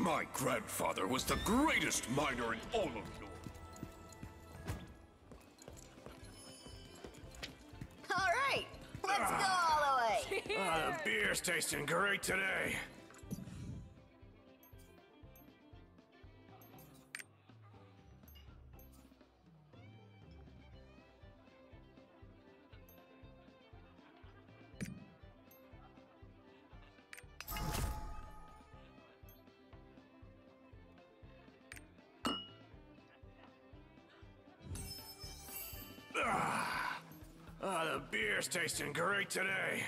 My grandfather was the greatest miner in all of Yorn. All right, let's go all the way. Ah, the beer's tasting great today. Tasting great today.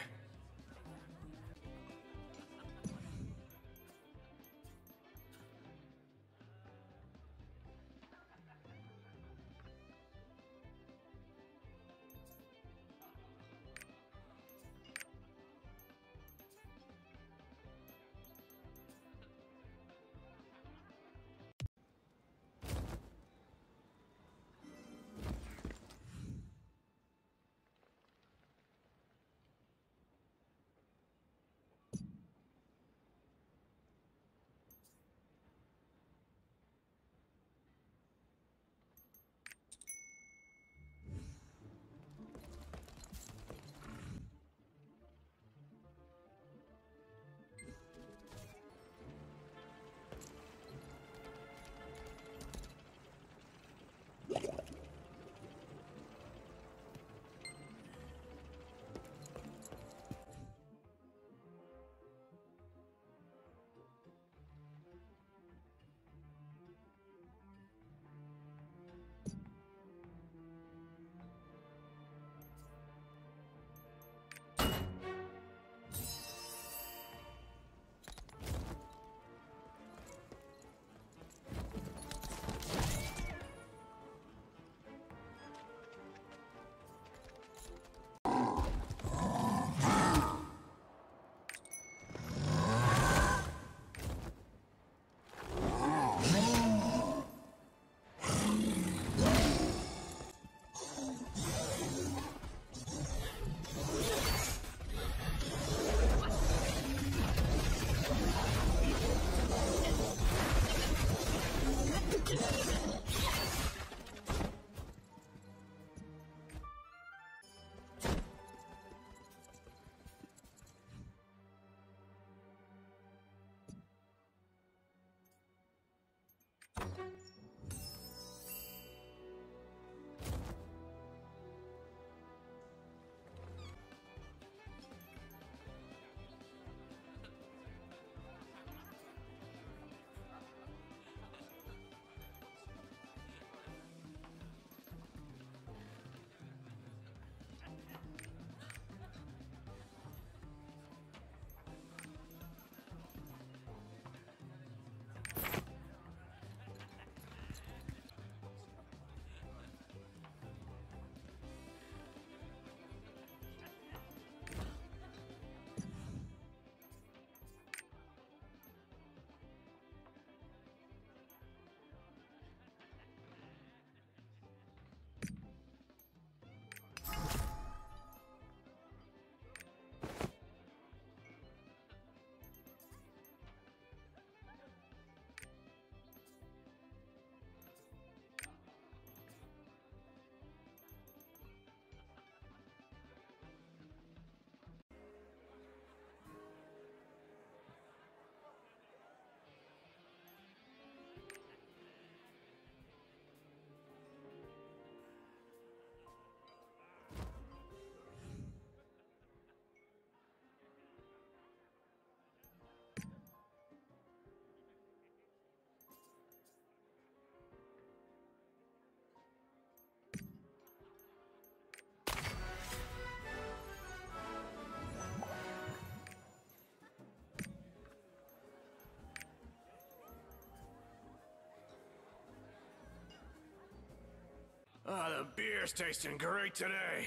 The beer's tasting great today.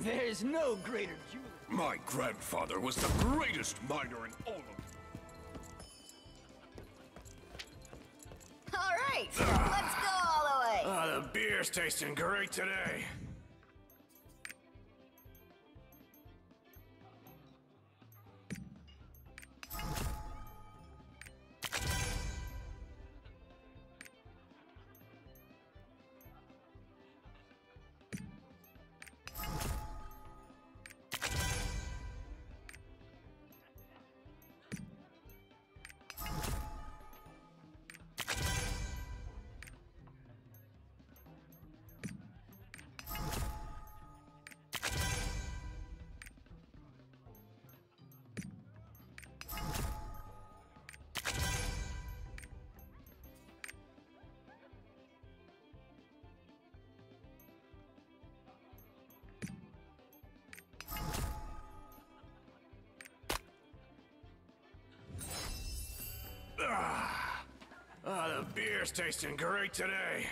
There's no greater jeweler. My grandfather was the greatest miner in all of... All right, let's go all the way. Ah, the beer's tasting great today. Beer's tasting great today.